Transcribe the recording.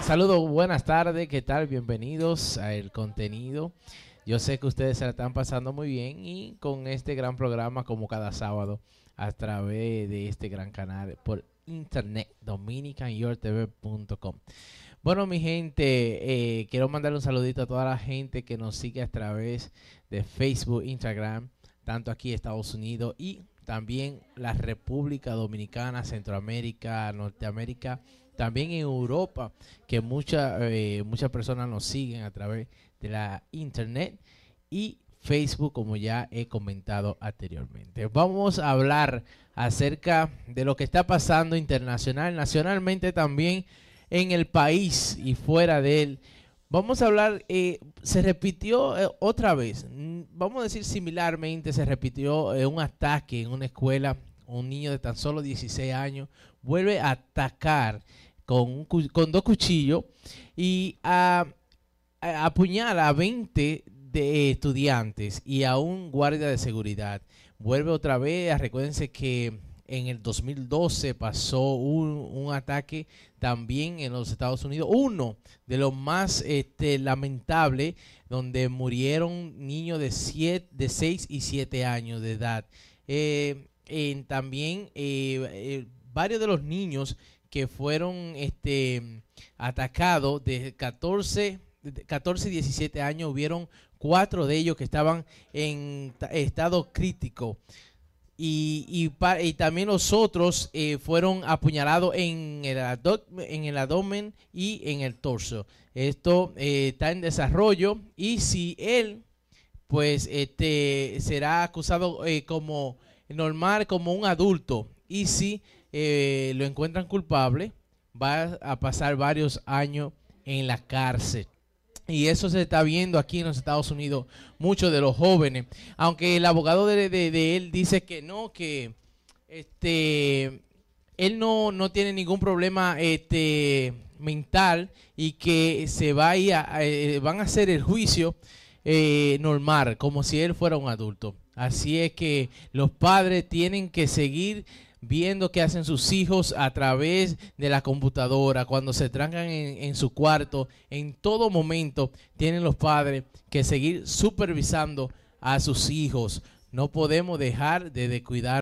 Saludos, buenas tardes, ¿qué tal? Bienvenidos a el contenido. Yo sé que ustedes se la están pasando muy bien y con este gran programa como cada sábado a través de este gran canal por internet dominicanyourtv.com. Bueno, mi gente, eh, quiero mandarle un saludito a toda la gente que nos sigue a través de Facebook, Instagram, tanto aquí en Estados Unidos y también la República Dominicana, Centroamérica, Norteamérica, también en Europa, que muchas eh, muchas personas nos siguen a través de la internet y Facebook, como ya he comentado anteriormente. Vamos a hablar acerca de lo que está pasando internacional, nacionalmente también en el país y fuera de él. Vamos a hablar, eh, se repitió eh, otra vez, vamos a decir similarmente, se repitió eh, un ataque en una escuela, un niño de tan solo 16 años vuelve a atacar con, con dos cuchillos y a, a apuñala a 20 de estudiantes y a un guardia de seguridad. Vuelve otra vez, recuérdense que en el 2012 pasó un, un, ataque también en los Estados Unidos, uno de los más este, lamentables, donde murieron niños de, siete, de 6 y 7 años de edad. Eh, también eh, eh, varios de los niños que fueron este, atacados de 14, 14 y 17 años, hubieron cuatro de ellos que estaban en estado crítico. Y, y, y, también los otros eh, fueron apuñalados en el, en el abdomen y en el torso. Esto eh, está en desarrollo y si él, pues, este, será acusado eh, como normal, como un adulto. Y si lo encuentran culpable, va a pasar varios años en la cárcel. Y eso se está viendo aquí en los Estados Unidos, muchos de los jóvenes. Aunque el abogado de, de, él dice que no, que este él no, no tiene ningún problema este mental y que se vaya, eh, van a hacer el juicio eh, normal, como si él fuera un adulto. Así es que los padres tienen que seguir viendo qué hacen sus hijos a través de la computadora, cuando se trancan en, su cuarto, en todo momento tienen los padres que seguir supervisando a sus hijos. No podemos dejar de descuidar